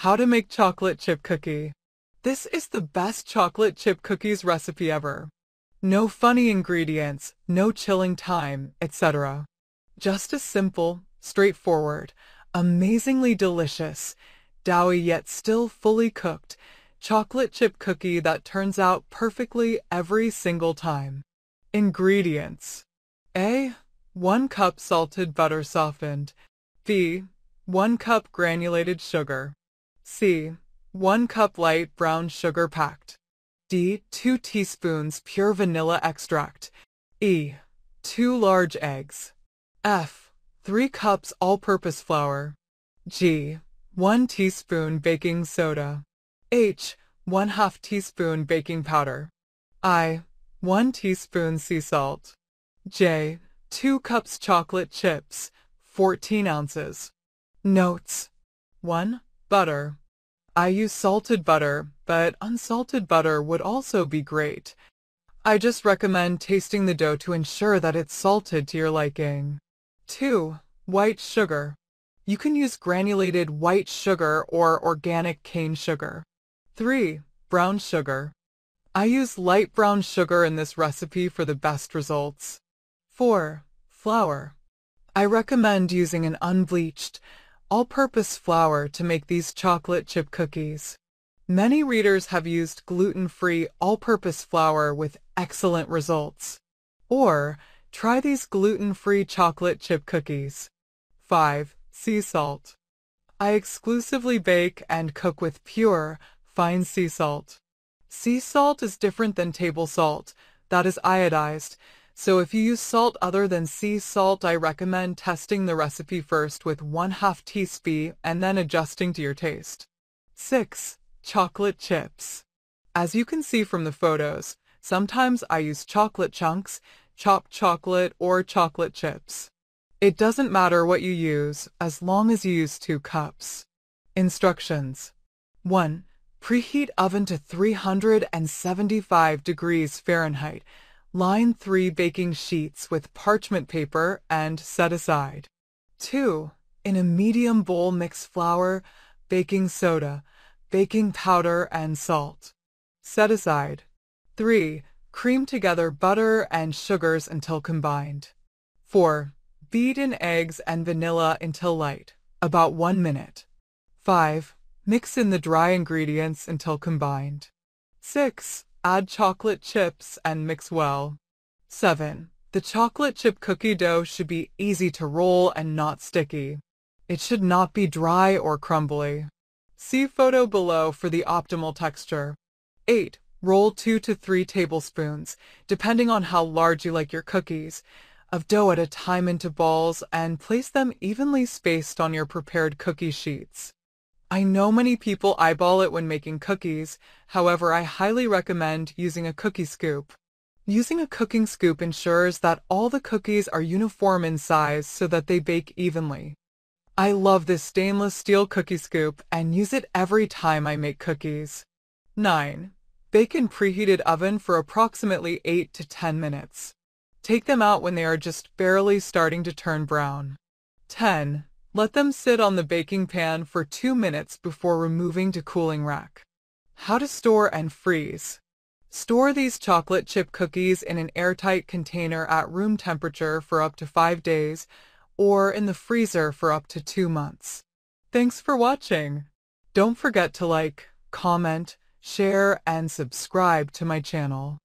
How to make chocolate chip cookie. This is the best chocolate chip cookies recipe ever. No funny ingredients, no chilling time, etc. Just a simple, straightforward, amazingly delicious, doughy yet still fully cooked, chocolate chip cookie that turns out perfectly every single time. Ingredients A. 1 cup salted butter softened. B. 1 cup granulated sugar. C. 1 cup light brown sugar packed. D. 2 teaspoons pure vanilla extract. E. 2 large eggs. F. 3 cups all-purpose flour. G. 1 teaspoon baking soda. H. 1 half teaspoon baking powder. I. 1 teaspoon sea salt. J. 2 cups chocolate chips, 14 ounces. Notes 1. Butter. I use salted butter, but unsalted butter would also be great. I just recommend tasting the dough to ensure that it's salted to your liking. 2. White sugar. You can use granulated white sugar or organic cane sugar. 3. Brown sugar. I use light brown sugar in this recipe for the best results. 4. Flour. I recommend using an unbleached, all-purpose flour to make these chocolate chip cookies. Many readers have used gluten-free all-purpose flour with excellent results. Or, try these gluten-free chocolate chip cookies. 5. Sea salt. I exclusively bake and cook with pure, fine sea salt. Sea salt is different than table salt, that is iodized, so if you use salt other than sea salt, I recommend testing the recipe first with 1 half teaspoon and then adjusting to your taste. 6. Chocolate chips. As you can see from the photos, sometimes I use chocolate chunks, chopped chocolate, or chocolate chips. It doesn't matter what you use, as long as you use 2 cups. Instructions 1. Preheat oven to 375 degrees Fahrenheit Line 3 baking sheets with parchment paper and set aside. 2. In a medium bowl mix flour, baking soda, baking powder, and salt. Set aside. 3. Cream together butter and sugars until combined. 4. Beat in eggs and vanilla until light, about 1 minute. 5. Mix in the dry ingredients until combined. 6. Add chocolate chips and mix well. 7. The chocolate chip cookie dough should be easy to roll and not sticky. It should not be dry or crumbly. See photo below for the optimal texture. 8. Roll 2 to 3 tablespoons, depending on how large you like your cookies, of dough at a time into balls and place them evenly spaced on your prepared cookie sheets. I know many people eyeball it when making cookies, however I highly recommend using a cookie scoop. Using a cooking scoop ensures that all the cookies are uniform in size so that they bake evenly. I love this stainless steel cookie scoop and use it every time I make cookies. 9. Bake in preheated oven for approximately 8 to 10 minutes. Take them out when they are just barely starting to turn brown. 10. Let them sit on the baking pan for 2 minutes before removing to cooling rack. How to store and freeze. Store these chocolate chip cookies in an airtight container at room temperature for up to 5 days or in the freezer for up to 2 months. Thanks for watching. Don't forget to like, comment, share, and subscribe to my channel.